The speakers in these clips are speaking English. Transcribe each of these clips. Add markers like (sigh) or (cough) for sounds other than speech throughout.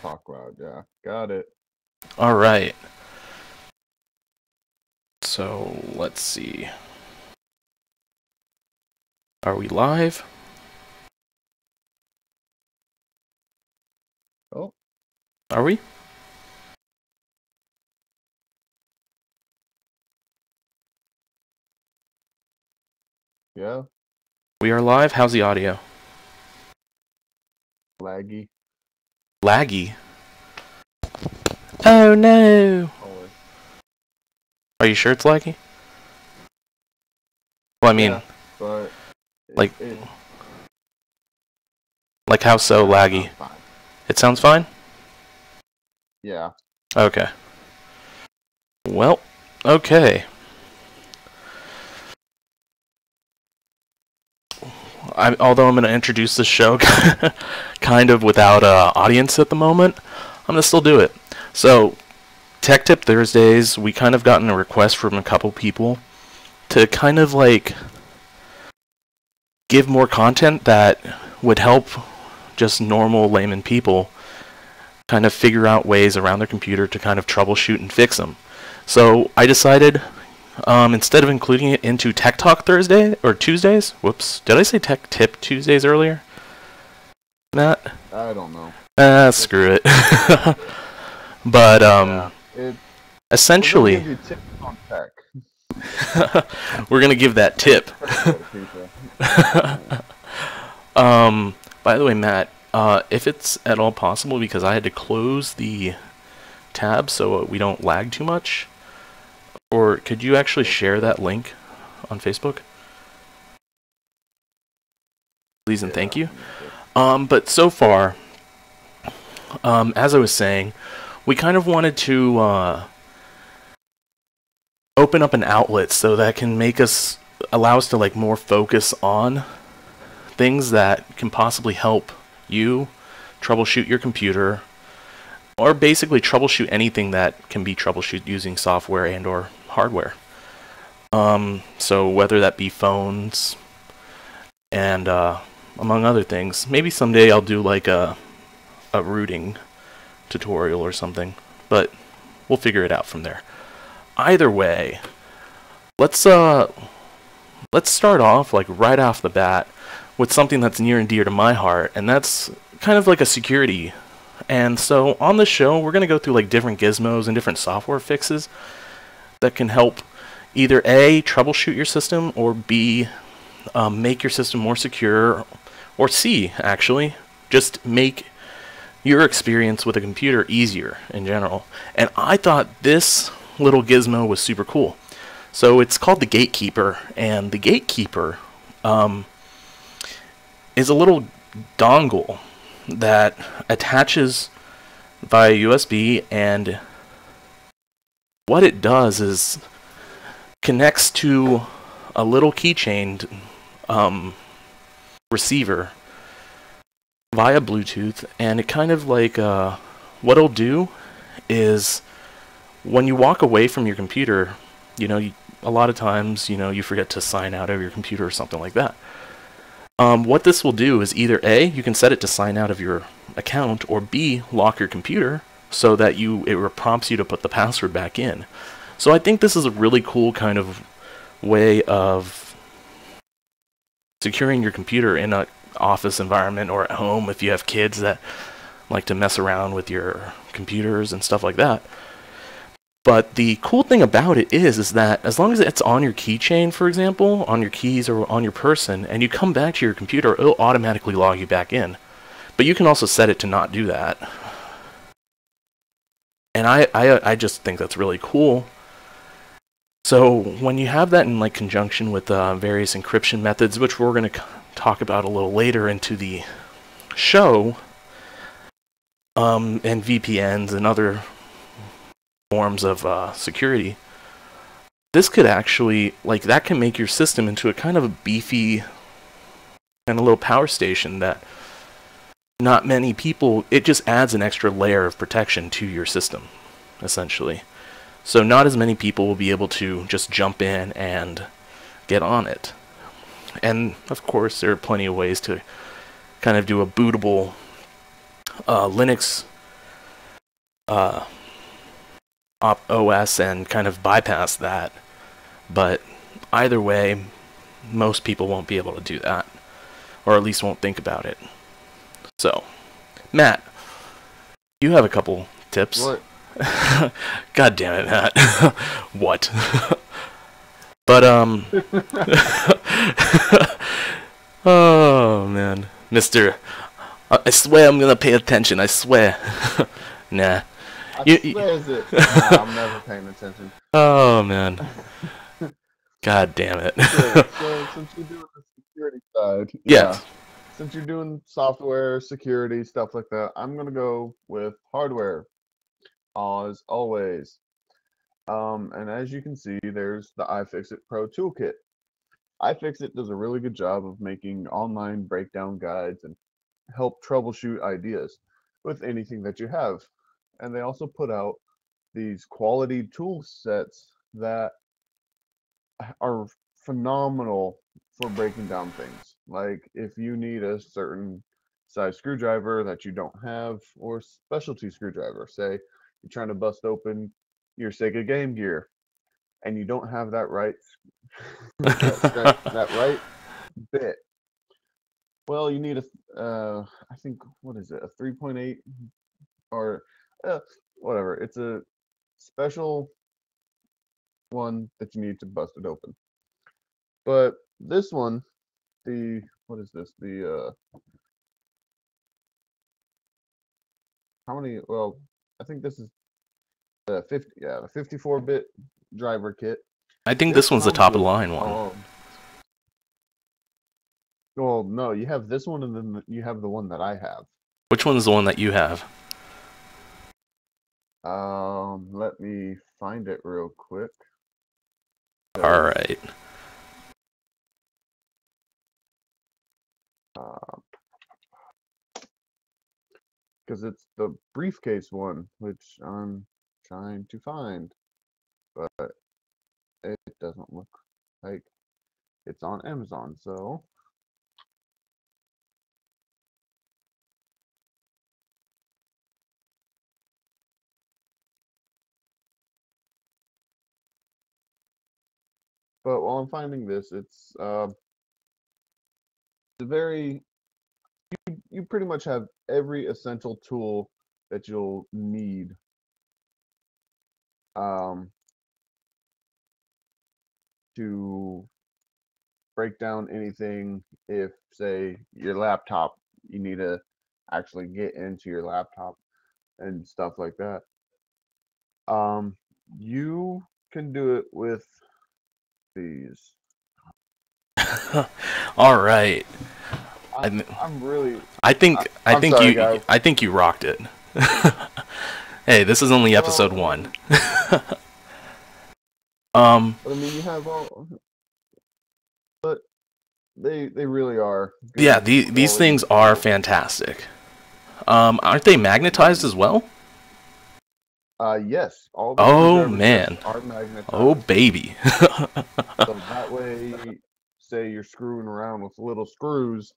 talk loud. Yeah, got it. All right. So let's see. Are we live? Oh, Are we? yeah, We are live. How's the audio? laggy. Laggy. Oh no. Are you sure it's laggy? Well, I mean, Yeah, but like, it, like how so yeah, laggy? sounds. It sounds fine? Yeah, Okay. Well, okay. I, although I'm going to introduce this show (laughs) kind of without uh, audience at the moment, I'm going to still do it. So, Tech Tip Thursdays, we kind of gotten a request from a couple people to kind of like give more content that would help just normal layman people kind of figure out ways around their computer to kind of troubleshoot and fix them. So I decided, um, instead of including it into Tech Talk Thursday or Tuesdays, whoops, did I say Tech Tip Tuesdays earlier? Matt? I don't know. Ah, screw it. (laughs) but um, yeah, it, essentially, we're gonna give you tips on tech. (laughs) we're gonna give that tip. (laughs) um, by the way, Matt, uh, if it's at all possible, because I had to close the tab so we don't lag too much, or could you actually share that link on Facebook? Please and thank you. Um, but so far, um, as I was saying, we kind of wanted to uh, open up an outlet so that can make us allow us to like more focus on things that can possibly help you troubleshoot your computer or basically troubleshoot anything that can be troubleshoot using software and or hardware um, so whether that be phones and uh, among other things maybe someday i'll do like a, a routing tutorial or something but we'll figure it out from there either way let's uh let's start off like right off the bat with something that's near and dear to my heart, and that's kind of like a security. And so on the show, we're going to go through like different gizmos and different software fixes that can help either A, troubleshoot your system, or B, um, make your system more secure, or C, actually, just make your experience with a computer easier in general. And I thought this little gizmo was super cool. So it's called the Gatekeeper, and the Gatekeeper um, is a little dongle that attaches via USB, and what it does is connects to a little keychain um, receiver via Bluetooth, and it kind of like uh, what it'll do is when you walk away from your computer, you know, you, a lot of times, you know, you forget to sign out of your computer or something like that. Um, what this will do is either A, you can set it to sign out of your account, or B, lock your computer so that you it prompts you to put the password back in. So I think this is a really cool kind of way of securing your computer in a office environment or at home if you have kids that like to mess around with your computers and stuff like that. But the cool thing about it is, is that as long as it's on your keychain, for example, on your keys or on your person, and you come back to your computer, it'll automatically log you back in. But you can also set it to not do that. And I, I, I just think that's really cool. So when you have that in like conjunction with uh, various encryption methods, which we're going to talk about a little later into the show, um, and VPNs and other forms of uh, security, this could actually, like, that can make your system into a kind of a beefy and a little power station that not many people, it just adds an extra layer of protection to your system, essentially. So not as many people will be able to just jump in and get on it. And of course, there are plenty of ways to kind of do a bootable uh, Linux uh, OS and kind of bypass that. But either way, most people won't be able to do that, or at least won't think about it. So, Matt, you have a couple tips. What? (laughs) God damn it, Matt. (laughs) what? (laughs) but um Oh man. Mister I swear I'm gonna pay attention, I swear. nah. I You- you- swear is it? Nah, I'm never paying attention. Oh man. God damn it. So since you're doing the security side, Yes. Since you're doing software, security, stuff like that, I'm gonna go with hardware, as always. Um, and as you can see, there's the iFixit Pro Toolkit. iFixit does a really good job of making online breakdown guides and help troubleshoot ideas with anything that you have. And they also put out these quality tool sets that are phenomenal for breaking down things. Like if you need a certain size screwdriver that you don't have, or specialty screwdriver, say you're trying to bust open your Sega Game Gear, and you don't have that right (laughs) that, that, that right (laughs) bit. Well, you need a uh, I think what is it, a 3.8 or uh, whatever. It's a special one that you need to bust it open. But this one, the what is this? The uh how many well, I think this is the 50 yeah, the 54 bit driver kit. I think this one's the top of the line one. um, well, no, you have this one and then you have the one that I have. Which one's the one that you have? Um, let me find it real quick. Alright. Because it's the briefcase one, which I'm trying to find, but it doesn't look like it's on Amazon. So but while I'm finding this, it's uh, very you you pretty much have every essential tool that you'll need. Um, to break down anything if say your laptop you need to actually get into your laptop and stuff like that um you can do it with these (laughs) Alright. i'm, I'm- I'm really I think I- I think sorry, you guys. I think you rocked it. (laughs) hey, this is only episode Well- one. (laughs) um i mean you have all but they they really are yeah, the, these things are fantastic. Um aren't they magnetized as well? uh yes all the Oh, man. tips are magnetized. Oh baby. so that way say you're screwing around with little screws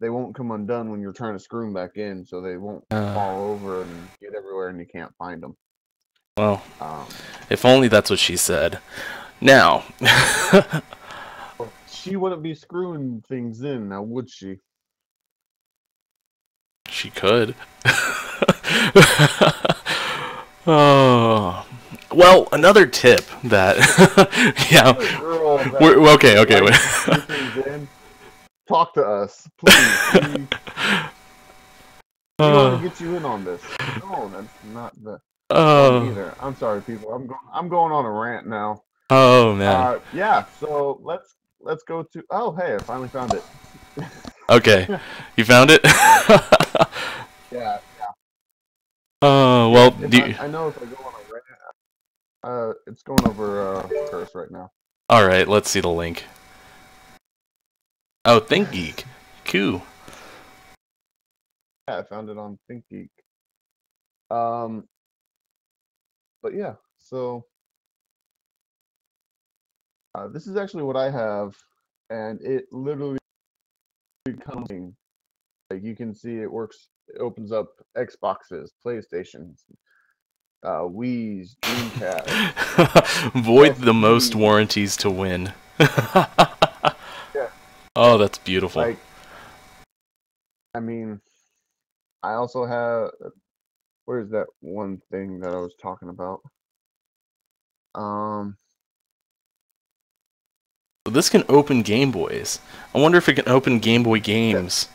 they won't come undone when you're trying to screw them back in so they won't Uh. fall over and get everywhere and you can't find them well, um, if only that's what she said. Now, (laughs) she wouldn't be screwing things in now would she she could. (laughs) oh. Well, another tip that (laughs) yeah, that we're, okay, okay, likes (laughs) wait. to screw things in, talk to us please (laughs) we, we want Uh, to get you in on this no that's not the oh, either i'm sorry people i'm going i'm going on a rant now oh man. Uh, yeah, so let's let's go to. Oh, hey, I finally found it. Okay, you found it. Yeah. Oh well, do I, you, I know if I go on a rant, uh, it's going over uh, curse right now. all right. Let's see the link. Oh, Think Geek, cool. Yeah, I found it on ThinkGeek. Um, but yeah, so uh, this is actually what I have, and it literally becomes like you can see it works. It opens up Xboxes, PlayStations, uh, Wii's, Dreamcast. (laughs) Void the most warranties to win. Yeah. (laughs) Oh, that's beautiful. Like, I mean, I also have. Where's that one thing that I was talking about? Um, this can open Game Boys. I wonder if it can open Game Boy games.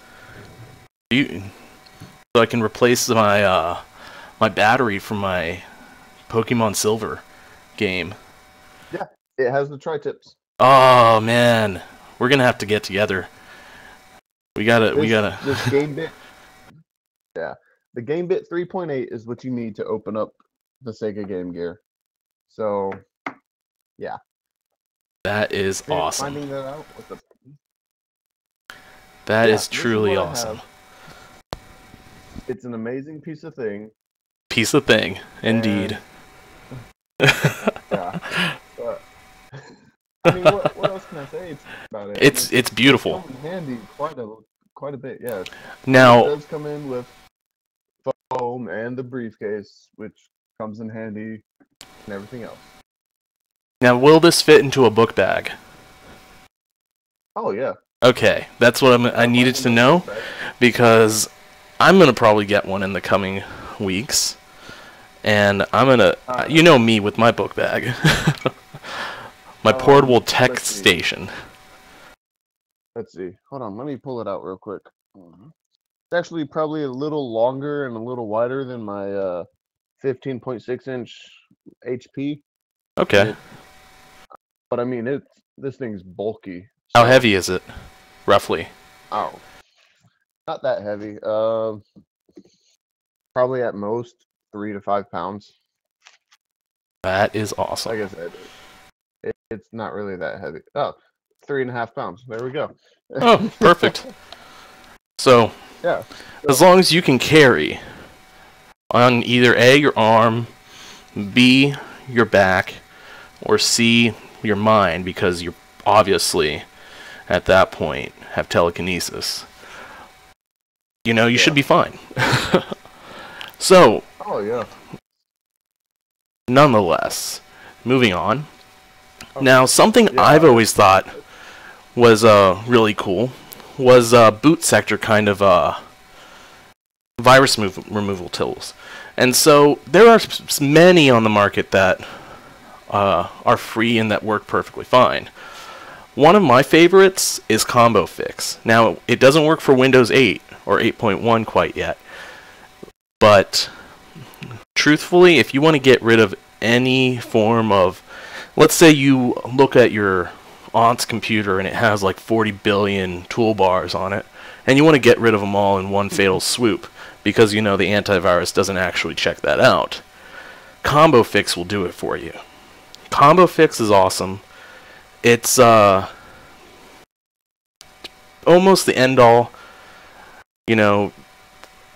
You, so I can replace my uh, my battery from my Pokemon Silver game. Yeah, it has the tri-tips. Oh man, we're gonna have to get together. We gotta, we gotta. This (laughs) game bit. Yeah, the game bit 3.8 is what you need to open up the Sega Game Gear. So yeah. That is awesome. Finding that out. What the That Yeah, is this is truly awesome. It's an amazing piece of thing. Piece of thing, indeed. (laughs) Yeah. But, I mean, what, what else can I say about it? I it's mean, it's beautiful. in handy quite a quite a bit. Yeah. It Now, does come in with foam and the briefcase, which comes in handy, and everything else. now, will this fit into a book bag? Oh yeah. Okay, that's what I'm, I needed to know because I'm gonna probably get one in the coming weeks, and I'm gonna, Uh, you know me with my book bag, (laughs) my Um, portable tech let's station. Let's see. Hold on. Let me pull it out real quick. It's actually probably a little longer and a little wider than my uh, 15.6 inch HP. Okay, It- But I mean, it's this thing's bulky. how heavy is it, roughly? Oh, not that heavy. Um, probably at most three to five pounds. That is awesome. Like I said, it, it's not really that heavy. Oh, three and a half pounds. There we go. Oh, (laughs) perfect. So, Yeah. as long as you can carry on either A, your arm, B, your back, or C, your mind, because you're obviously at that point have telekinesis, you know, you should be fine. (laughs) so, Oh yeah. nonetheless, moving on. Okay. Now, something Yeah. I've always thought was uh, really cool was uh, boot sector kind of uh, virus removal tools. And so there are many on the market that uh, are free and that work perfectly fine. One of my favorites is Combo Fix. Now, it doesn't work for Windows 8 or 8.1 quite yet, but truthfully, if you want to get rid of any form of, let's say you look at your aunt's computer and it has like 40 billion toolbars on it, and you want to get rid of them all in one fatal swoop because you know the antivirus doesn't actually check that out. Combo Fix will do it for you. Combo Fix is awesome. It's uh almost the end all, you know,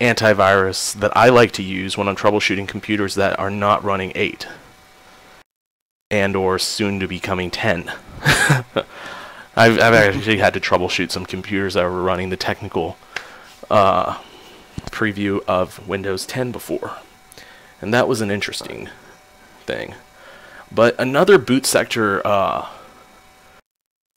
antivirus that I like to use when I'm troubleshooting computers that are not running 8 and or soon to be coming 10. (laughs) I've, I've actually had to troubleshoot some computers that were running the technical uh, preview of Windows 10 before, and that was an interesting thing. But another boot sector uh,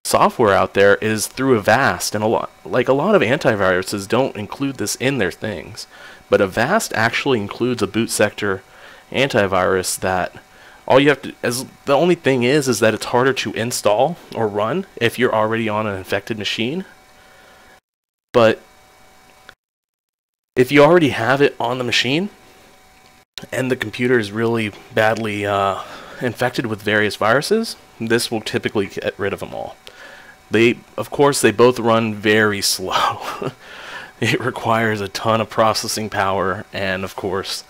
software out there is through Avast, and a lot like a lot of antiviruses don't include this in their things, but Avast actually includes a boot sector antivirus that all you have to as the only thing is is that it's harder to install or run if you're already on an infected machine. But if you already have it on the machine and the computer is really badly uh, infected with various viruses, this will typically get rid of them all. They, of course, they both run very (laughs) slow. it requires a ton of processing power, and of course,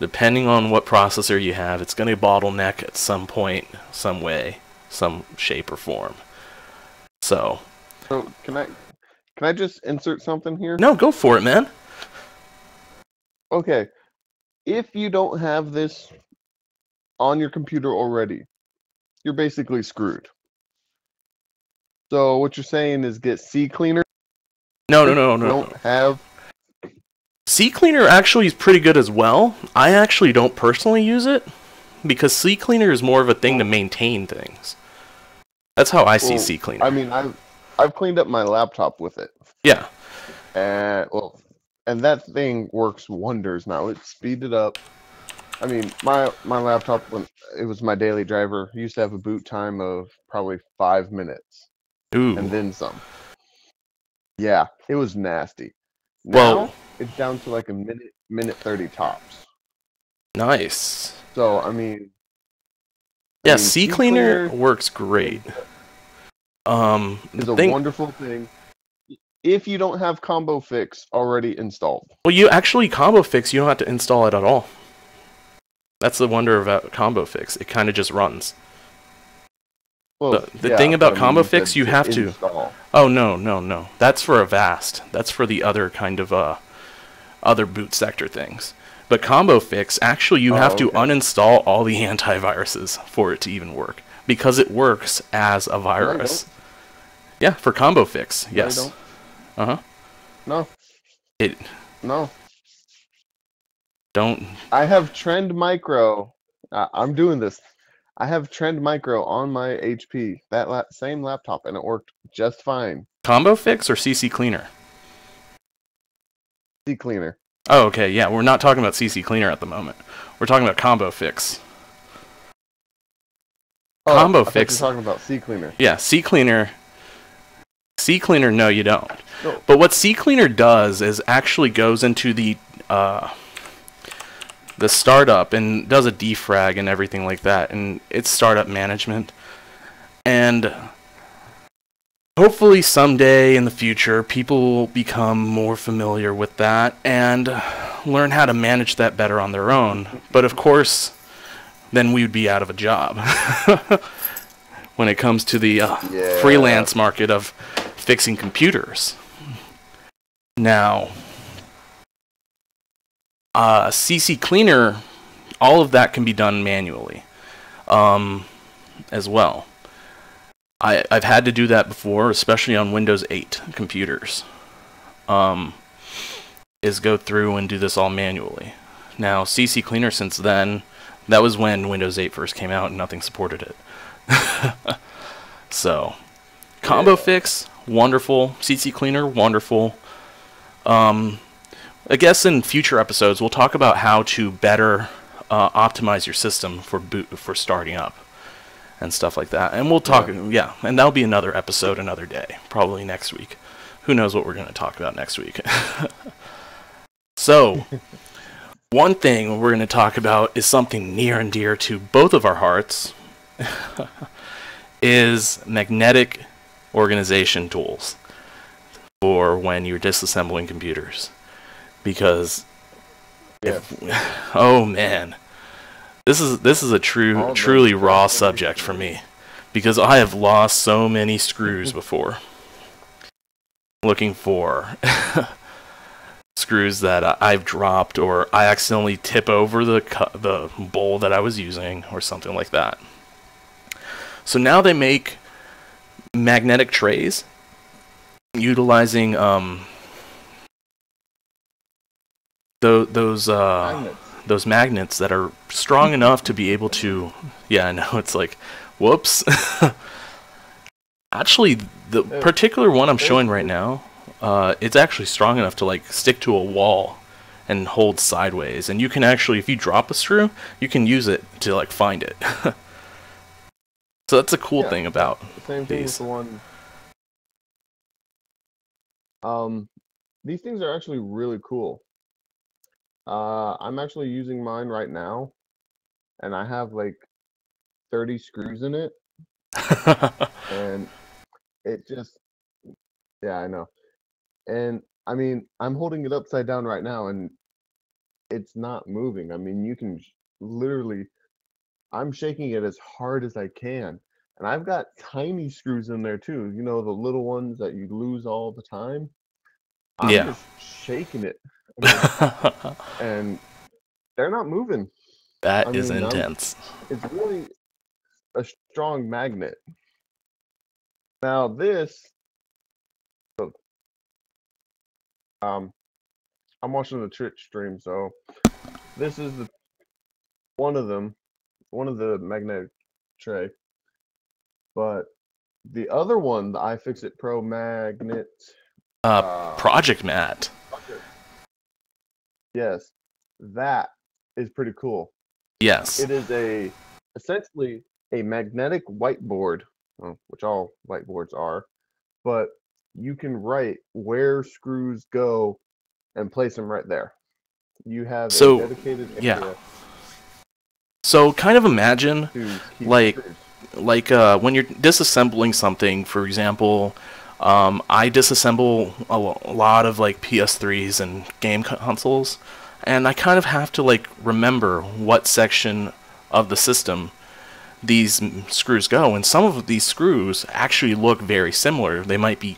depending on what processor you have, it's going to bottleneck at some point, some way, some shape or form. So, So can I can I just insert something here? no, go for it, man. Okay. If you don't have this on your computer already, you're basically screwed. So what you're saying is get CCleaner. No, no, no, no. Don't have CCleaner actually is pretty good as well. I actually don't personally use it because CCleaner is more of a thing to maintain things. That's how I see Well, Cleaner. I mean, I've I've cleaned up my laptop with it, yeah. and well, and that thing works wonders now. It speeded up. I mean, my my laptop when it was my daily driver used to have a boot time of probably five minutes Ooh. and then some. Yeah, it was nasty. Well- it's down to like a minute, minute thirty tops. nice. So I mean, I Yeah, mean, CCleaner CCleaner works great. Um, the a thing, wonderful thing. If you don't have Combo Fix already installed, well, you actually combo fix. You don't have to install it at all. That's the wonder about combo fix. It kind of just runs. Well, The- the thing but about I mean, Combo Fix, you have to- install. Oh no, no, no. That's for Avast. That's for the other kind of uh other boot sector things. But Combo Fix, actually you Oh, have to okay. uninstall all the antiviruses for it to even work because it works as a virus. yeah, for Combo Fix. Yes. don't. Uh-huh. No, It no. don't I have Trend Micro. Uh, I'm doing this. I have Trend Micro on my HP, that la- same laptop, and it worked just fine. Combo Fix or CC Cleaner? CC Cleaner. Oh, okay. Yeah, we're not talking about CC Cleaner at the moment. We're talking about Combo Fix. Combo Oh, I Fix. You were talking about C Cleaner. Yeah, C Cleaner. C Cleaner, no, you don't. No. But what C Cleaner does is actually goes into the uh, the startup and does a defrag and everything like that, and it's startup management. And hopefully someday in the future, people will become more familiar with that and learn how to manage that better on their own. But of course, then we would be out of a job (laughs) when it comes to the uh, Yeah. freelance market of fixing computers. Now, uh, CC Cleaner, all of that can be done manually um, as well. I, I've had to do that before, especially on Windows 8 computers. Um, is go through and do this all manually. Now, CC Cleaner since then, that was when Windows 8 first came out and nothing supported it. (laughs) so, Combo Yeah. Fix, wonderful. CC Cleaner, wonderful. Um, I guess in future episodes we'll talk about how to better uh, optimize your system for boot for starting up and stuff like that. And we'll talk, Yeah. yeah, and that'll be another episode another day, probably next week. Who knows what we're going to talk about next week? (laughs) so, (laughs) one thing we're going to talk about is something near and dear to both of our hearts. (laughs) is magnetic organization tools for when you're disassembling computers because Yeah. (laughs) oh man this is this is a All true those truly raw subject for me because I have lost so many screws (laughs) before looking for (laughs) screws that I've dropped or I accidentally tip over the cu- the bowl that I was using or something like that. So now they make magnetic trays utilizing um tho- those uh Magnets. those magnets that are strong enough to be able to yeah i know (laughs) it's like whoops (laughs) actually the particular one i'm showing right now uh, it's actually strong enough to like stick to a wall and hold sideways and you can actually if you drop a screw you can use it to like find it (laughs) so that's a cool Yeah. thing about Same thing These. the one. Um, these things are actually really cool. Uh, I'm actually using mine right now, and I have like 30 screws in it, and it just, yeah, I know. And I mean, I'm holding it upside down right now, and it's not moving. I mean, you can sh- literally, I'm shaking it as hard as I can. And I've got tiny screws in there too. You know, the little ones that you lose all the time. I'm Yeah. just shaking it. I mean, (laughs) and they're not moving. That I is mean, I'm- intense It's really a strong magnet. Now this um I'm watching the Twitch stream, so this is the one of them, one of the magnetic tray. But the other one, the iFixit Pro Magnet. Uh, uh, Project Mat. Yes, that is pretty cool. Yes. It is a essentially a magnetic whiteboard, which all whiteboards are, but you can write where screws go and place them right there. You have So, a dedicated yeah. So kind of imagine like- screws. like uh, when you're disassembling something, for example, um, I disassemble a, lot of like PS3s and game consoles, and I kind of have to like remember what section of the system these screws go. And some of these screws actually look very similar. They might be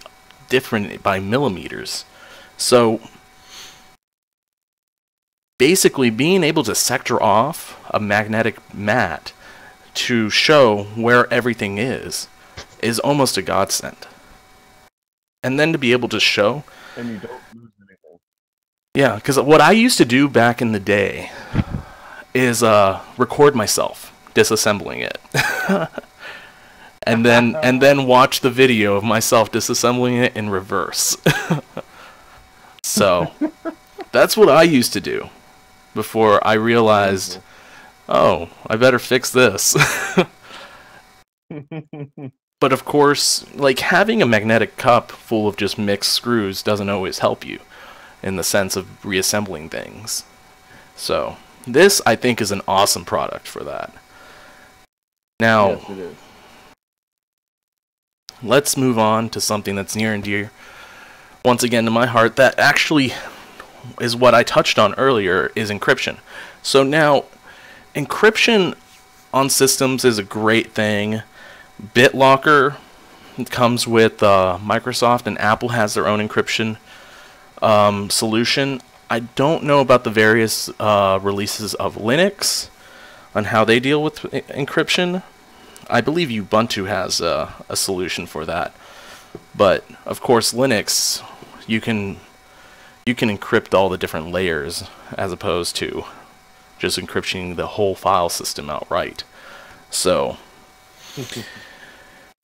different by millimeters. So basically, being able to sector off a magnetic mat to show where everything is is almost a godsend. And then to be able to show, and you don't lose anything. yeah, because what I used to do back in the day is uh, record myself disassembling it, (laughs) and then and then watch the video of myself disassembling it in reverse. (laughs) so that's what I used to do before I realized, oh, I better fix this. (laughs) But of course, like having a magnetic cup full of just mixed screws doesn't always help you in the sense of reassembling things. So, this I think is an awesome product for that. Now, yes, let's move on to something that's near and dear once again to my heart that actually is what I touched on earlier is encryption. So now encryption on systems is a great thing. BitLocker comes with uh, Microsoft and Apple has their own encryption um, solution. I don't know about the various uh, releases of Linux on how they deal with encryption. I believe Ubuntu has uh, a solution for that. But of course, Linux, you can you can encrypt all the different layers as opposed to just encrypting the whole file system outright. So, (laughs)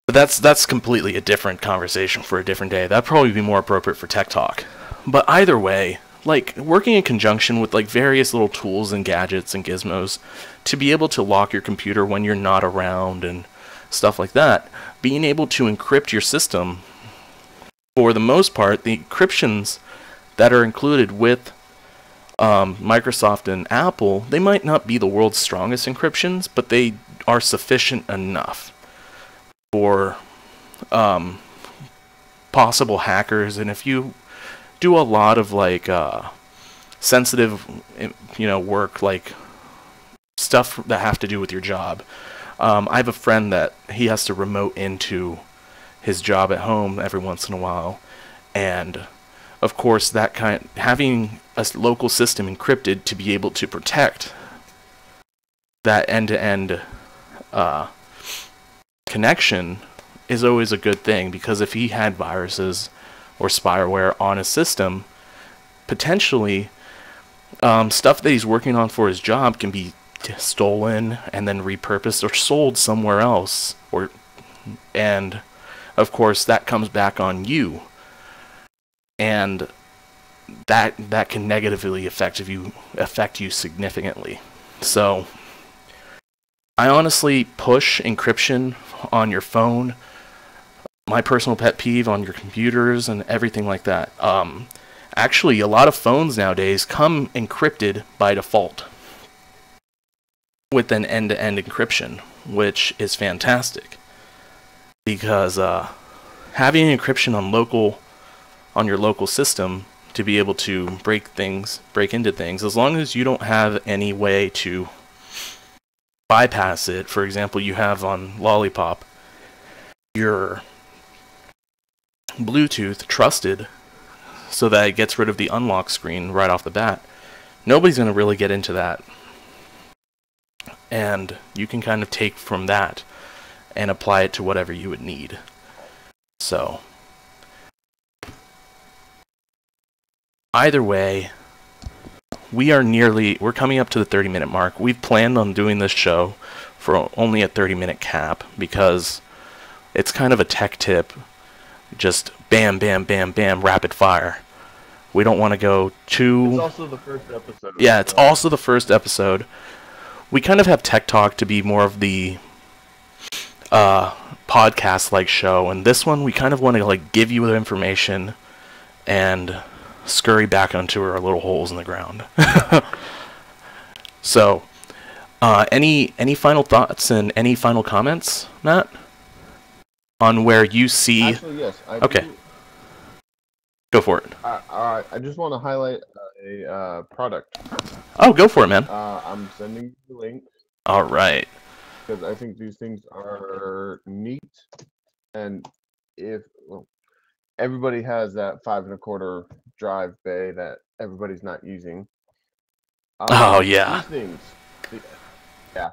but that's that's completely a different conversation for a different day. That'd probably be more appropriate for tech talk. But either way, like working in conjunction with like various little tools and gadgets and gizmos to be able to lock your computer when you're not around and stuff like that, being able to encrypt your system for the most part, the encryptions that are included with um, Microsoft and Apple, they might not be the world's strongest encryptions, but they are sufficient enough for um, possible hackers. And if you do a lot of like uh, sensitive, you know, work like stuff that have to do with your job, um, I have a friend that he has to remote into his job at home every once in a while, and of course that kind having a local system encrypted to be able to protect that end-to-end uh, connection is always a good thing because if he had viruses or spyware on his system, potentially um, stuff that he's working on for his job can be stolen and then repurposed or sold somewhere else or and of course that comes back on you. And that that can negatively affect you affect you significantly. So i honestly push encryption on your phone my personal pet peeve on your computers and everything like that. Um, actually a lot of phones nowadays come encrypted by default with an end-to-end encryption which is fantastic because uh, having encryption on local on your local system to be able to break things break into things as long as you don't have any way to bypass it for example you have on lollipop your bluetooth trusted so that it gets rid of the unlock screen right off the bat. Nobody's going to really get into that. And you can kind of take from that and apply it to whatever you would need. So either way we are nearly we're coming up to the 30 minute mark. We've planned on doing this show for only a 30 minute cap because it's kind of a tech tip, just bam, bam, bam, bam, rapid fire. We don't want to go too. It's also the first episode. Yeah, it's so- also the first episode. We kind of have Tech Talk to be more of the uh, podcast like show, and this one we kind of want to like give you the information and scurry back onto our little holes in the ground. (laughs) so, uh, any any final thoughts and any final comments, Matt, on where you see? Actually, yes. I Okay. do- Go for it. I, just want to highlight a uh, product. Oh, go for it, man. Uh, I'm sending you the link All right. because I think these things are neat. And if well, everybody has that five and a quarter drive bay that everybody's not using. um, Oh, yeah. Things. Yeah.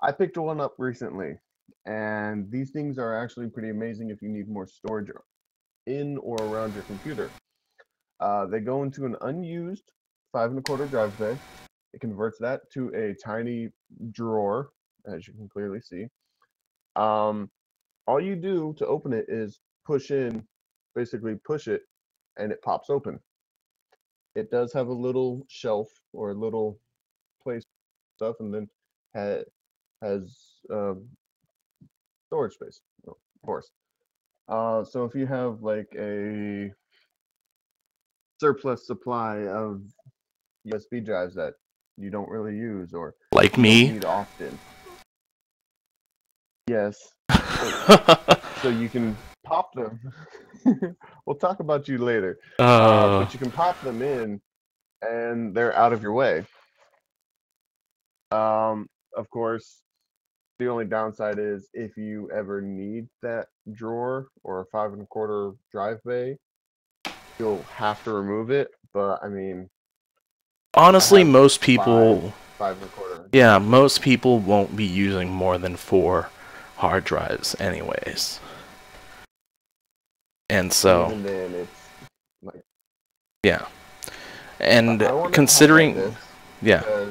I picked one up recently, and these things are actually pretty amazing if you need more storage in or around your computer. Uh, they go into an unused five and a quarter drive bay. It converts that to a tiny drawer, as you can clearly see. Um, all you do to open it is push in, basically push it, and it pops open. It does have a little shelf or a little place stuff, and then ha- has um, storage space, of course. Uh, so if you have like a surplus supply of USB drives that you don't really use or Like me. need often, yes, so (laughs) you can pop them. (laughs) we'll talk about you later. Uh, uh, but you can pop them in, and they're out of your way. Um, of course, the only downside is if you ever need that drawer or a five and a quarter drive bay, you'll have to remove it. But I mean, honestly, have most people, five and a quarter. yeah, most people won't be using more than four hard drives, anyways. And so, Even then, it's like yeah. And considering, yeah,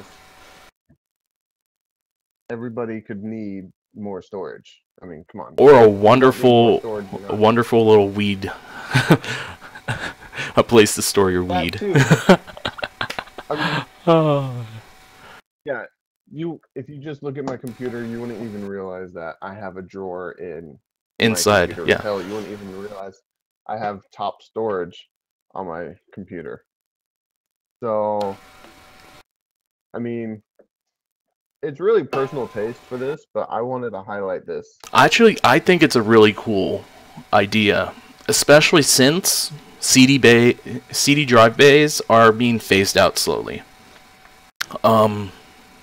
everybody could need more storage. I mean, come on. or a Everybody needs more wonderful, storage, you a wonderful little weed, (laughs) a place to store your That weed. (laughs) I mean, Oh. (sighs) yeah, you if you just look at my computer, you wouldn't even realize that I have a drawer in Inside, yeah. Hell, you wouldn't even realize I have top storage on my computer. So, I mean, it's really personal taste for this, but I wanted to highlight this. Actually, I think it's a really cool idea, especially since CD bay CD drive bays are being phased out slowly. Um,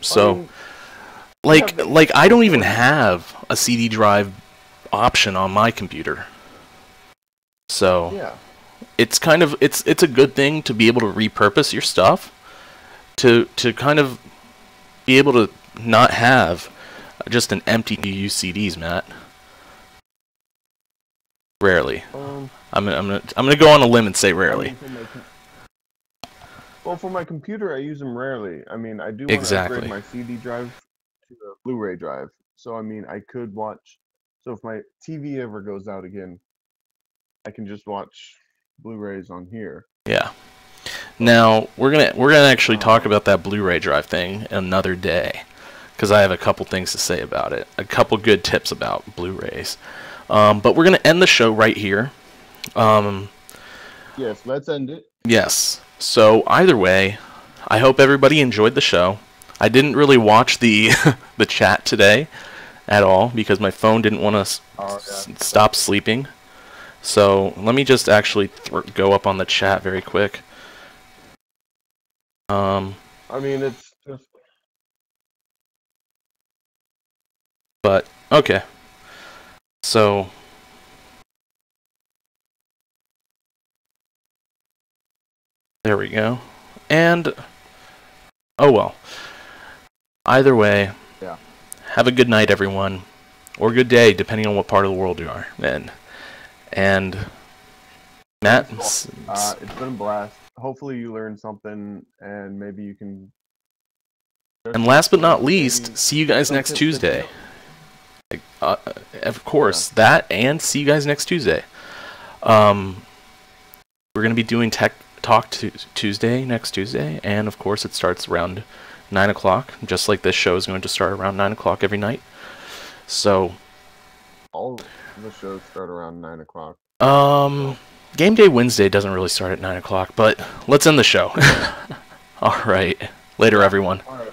so like like I don't even have a CD drive option on my computer. So Yeah, it's kind of it's it's a good thing to be able to repurpose your stuff to to kind of be able to not have just an empty to CDs, Matt. Rarely. um, I'm I'm gonna I'm gonna go on a limb and say rarely. mean, for my com- well, for my computer, I use them rarely. I mean, I do want to Exactly. upgrade my CD drive to a Blu-ray drive. So, I mean, I could watch. So, if my TV ever goes out again, I can just watch Blu-rays on here. Yeah. Now we're gonna we're gonna actually talk about that Blu-ray drive thing another day, because I have a couple things to say about it. A couple good tips about Blu-rays. Um, but we're gonna end the show right here. Um, Yes, let's end it. Yes. So either way, I hope everybody enjoyed the show. I didn't really watch the (laughs) the chat today at all because my phone didn't want to Oh, stop sleeping. So let me just actually go up on the chat very quick. Um, I mean, it's just but okay. So there we go. And oh well. Either way. Have a good night everyone or good day depending on what part of the world you are in. And Matt, uh, it's been a blast. hopefully you learned something and maybe you can. And last but not least, see you guys next tips that you Tuesday. Uh, of course, that and see you guys next Tuesday. Um, we're gonna be doing Tech Talk tu- Tuesday next Tuesday, and of course it starts around nine o'clock, just like this show is going to start around nine o'clock every night. So, All the shows start around nine o'clock. um, Game Day Wednesday doesn't really start at nine o'clock, but let's end the show. (laughs) All right, later, everyone. All right.